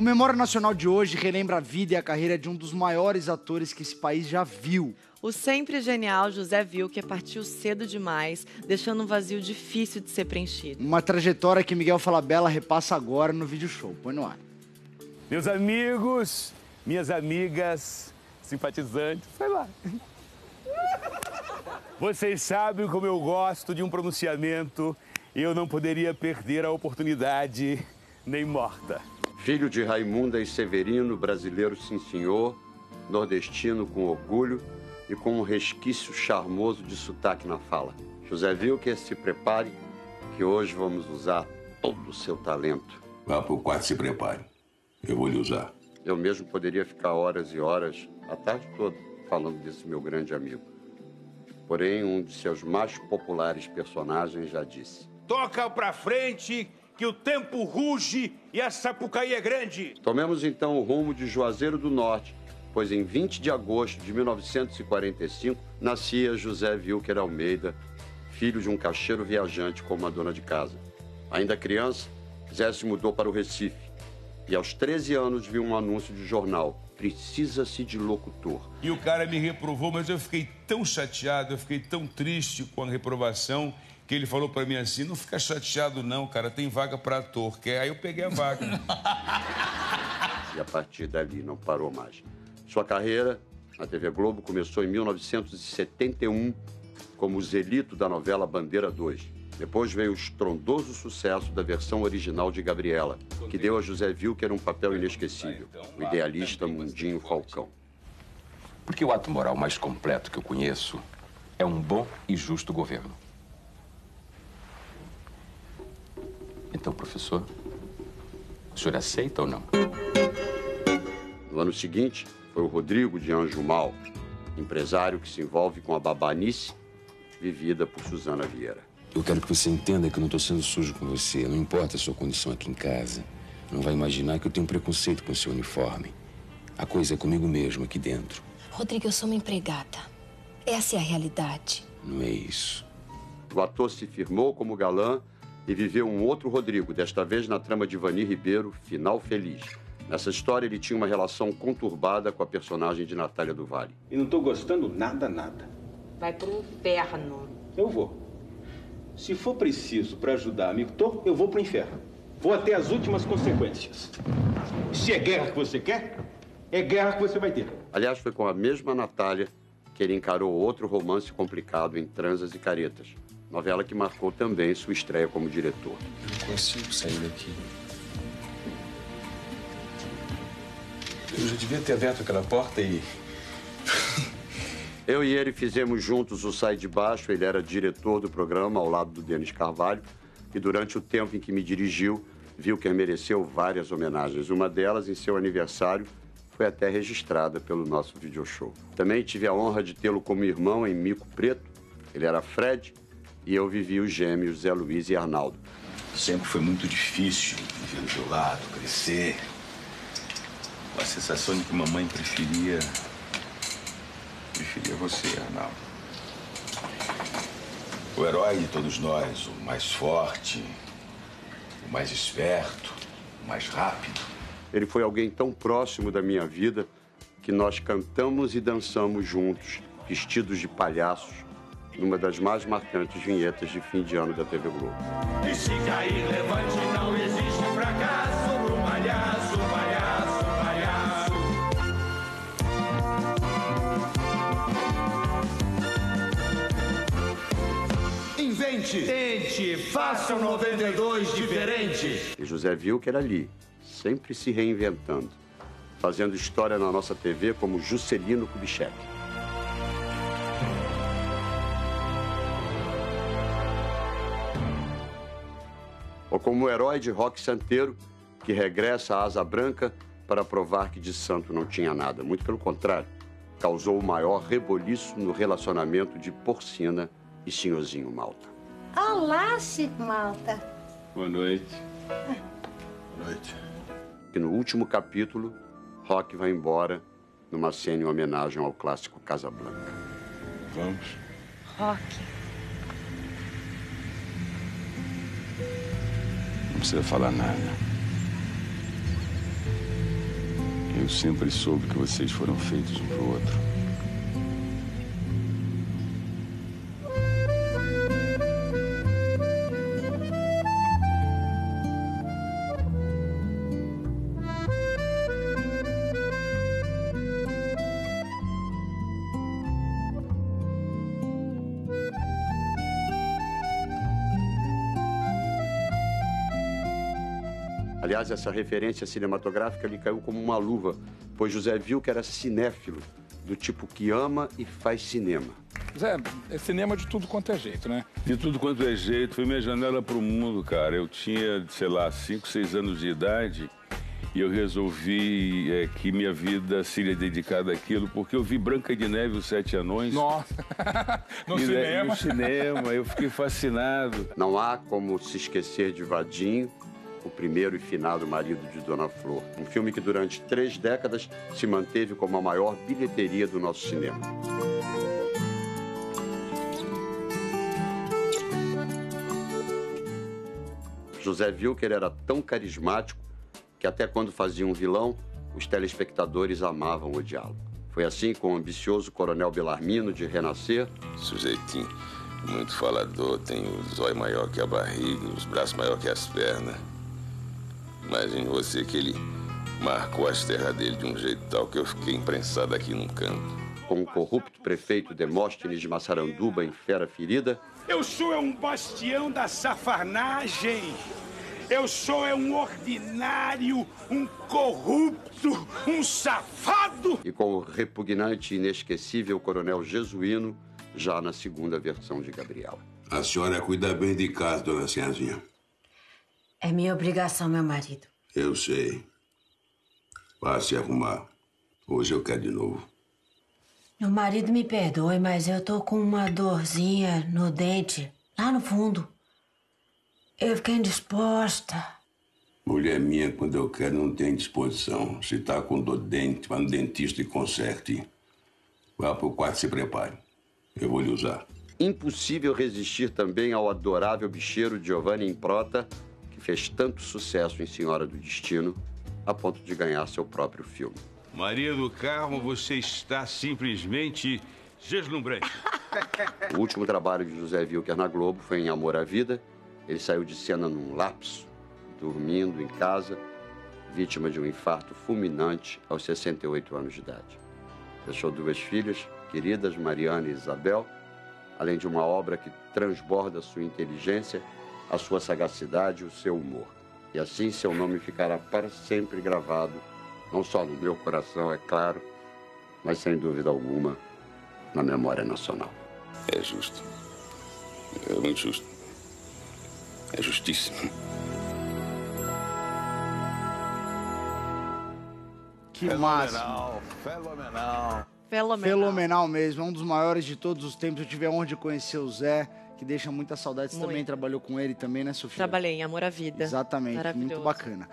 O Memória Nacional de hoje relembra a vida e a carreira de um dos maiores atores que esse país já viu. O sempre genial José Wilker partiu cedo demais, deixando um vazio difícil de ser preenchido. Uma trajetória que Miguel Falabella repassa agora no vídeo show. Põe no ar. Meus amigos, minhas amigas, simpatizantes, sei lá. Vocês sabem como eu gosto de um pronunciamento e eu não poderia perder a oportunidade nem morta. Filho de Raimunda e Severino, brasileiro sim senhor, nordestino com orgulho e com um resquício charmoso de sotaque na fala. José Wilker, se prepare, que hoje vamos usar todo o seu talento. Vá para o quarto se prepare. Eu vou lhe usar. Eu mesmo poderia ficar horas e horas, a tarde toda, falando desse meu grande amigo. Porém, um de seus mais populares personagens já disse: Toca pra frente, que o tempo ruge e a Sapucaí é grande. Tomemos então o rumo de Juazeiro do Norte, pois em 20 de agosto de 1945 nascia José Wilker Almeida, filho de um caixeiro viajante com uma dona de casa. Ainda criança, Zé se mudou para o Recife e aos 13 anos viu um anúncio de jornal. Precisa-se de locutor. E o cara me reprovou, mas eu fiquei tão chateado, eu fiquei tão triste com a reprovação que ele falou para mim assim: não fica chateado, não, cara, tem vaga para ator. Quer? Aí eu peguei a vaga. e a partir dali não parou mais. Sua carreira na TV Globo começou em 1971 como Zelito da novela Bandeira 2. Depois veio o estrondoso sucesso da versão original de Gabriela, que deu a José Wilker um papel inesquecível, o idealista Mundinho Falcão. Porque o ato moral mais completo que eu conheço é um bom e justo governo. Então, professor, o senhor aceita ou não? No ano seguinte, foi o Rodrigo de Anjo Mal, empresário que se envolve com a babanice vivida por Suzana Vieira. Eu quero que você entenda que eu não estou sendo sujo com você. Não importa a sua condição aqui em casa. Não vai imaginar que eu tenho preconceito com o seu uniforme. A coisa é comigo mesmo aqui dentro. Rodrigo, eu sou uma empregada. Essa é a realidade. Não é isso. O ator se firmou como galã e viveu um outro Rodrigo, desta vez na trama de Vani Ribeiro, Final Feliz. Nessa história, ele tinha uma relação conturbada com a personagem de Natália do Vale. E não estou gostando nada, nada. Vai pro inferno. Eu vou. Se for preciso para ajudar amigo Thor, eu vou pro inferno. Vou até as últimas consequências. Se é guerra que você quer, é guerra que você vai ter. Aliás, foi com a mesma Natália que ele encarou outro romance complicado em Transas e Caretas. Novela que marcou também sua estreia como diretor. Eu não consigo sair daqui. Eu já devia ter aberto aquela porta e. Eu e ele fizemos juntos o Sai de Baixo, ele era diretor do programa ao lado do Denis Carvalho, e durante o tempo em que me dirigiu, viu que mereceu várias homenagens. Uma delas, em seu aniversário, foi até registrada pelo nosso video show. Também tive a honra de tê-lo como irmão em Mico Preto, ele era Fred, e eu vivi os gêmeos Zé Luiz e Arnaldo. Sempre foi muito difícil viver do lado, crescer. Com a sensação de que mamãe preferia preferia você, Arnaldo. O herói de todos nós, o mais forte, o mais esperto, o mais rápido. Ele foi alguém tão próximo da minha vida que nós cantamos e dançamos juntos, vestidos de palhaços, numa das mais marcantes vinhetas de fim de ano da TV Globo. E se cair, levante, Invente, tente, faça um 92 diferente. E José Wilker ali, sempre se reinventando, fazendo história na nossa TV como Juscelino Kubitschek. Ou como o herói de rock santeiro que regressa à Asa Branca para provar que de santo não tinha nada. Muito pelo contrário, causou o maior reboliço no relacionamento de Porcina e Senhorzinho Malta. Olá, Chico Malta. Boa noite. Boa noite. E no último capítulo, Rock vai embora numa cena em homenagem ao clássico Casablanca. Vamos. Rock. Não precisa falar nada. Eu sempre soube que vocês foram feitos um pro outro. Aliás, essa referência cinematográfica lhe caiu como uma luva, pois José viu que era cinéfilo, do tipo que ama e faz cinema. Zé, é cinema de tudo quanto é jeito, né? De tudo quanto é jeito, foi minha janela pro mundo, cara. Eu tinha, sei lá, 5, 6 anos de idade e eu resolvi é, que minha vida seria dedicada àquilo, porque eu vi Branca de Neve e os Sete Anões. Nossa! no E, cinema. No cinema, eu fiquei fascinado. Não há como se esquecer de Vadinho, o primeiro e finado marido de Dona Flor. Um filme que durante três décadas se manteve como a maior bilheteria do nosso cinema. José Wilker era tão carismático que até quando fazia um vilão, os telespectadores amavam odiá-lo. Foi assim com o ambicioso Coronel Belarmino de Renascer, Sujeitinho, muito falador, tem o zóio maior que a barriga, os braços maior que as pernas. Imagine você que ele marcou as terras dele de um jeito tal que eu fiquei imprensado aqui num canto. com o corrupto prefeito Demóstenes de Massaranduba em Fera Ferida, Eu sou é um bastião da safanagem. Eu sou é um ordinário, um corrupto, um safado. e com o repugnante e inesquecível Coronel Jesuíno, já na segunda versão de Gabriel. A senhora cuida bem de casa, dona Sinhazinha. É minha obrigação, meu marido. Eu sei. Vá se arrumar. Hoje eu quero de novo. Meu marido me perdoe, mas eu tô com uma dorzinha no dente, lá no fundo. Eu fiquei indisposta. Mulher minha, quando eu quero, não tem disposição. Se tá com dor de dente, vá no dentista e conserte. Vá pro quarto e se prepare. Eu vou lhe usar. Impossível resistir também ao adorável bicheiro Giovanni Improta, que fez tanto sucesso em Senhora do Destino, a ponto de ganhar seu próprio filme. Maria do Carmo, você está simplesmente deslumbrante. O último trabalho de José Wilker na Globo foi em Amor à Vida. Ele saiu de cena num lapso, dormindo em casa, vítima de um infarto fulminante aos 68 anos de idade. Deixou duas filhas, queridas Mariana e Isabel, além de uma obra que transborda sua inteligência, a sua sagacidade e o seu humor. E assim seu nome ficará para sempre gravado, não só no meu coração, é claro, mas sem dúvida alguma, na memória nacional. É justo. É muito justo. É justíssimo. Que máximo. fenomenal. Fenomenal. Fenomenal mesmo, é um dos maiores de todos os tempos. Eu tive a honra de conhecer o Zé, que deixa muitas saudades. Muito. Também trabalhou com ele também, né, Sofia? Trabalhei em Amor à Vida. Exatamente, muito bacana.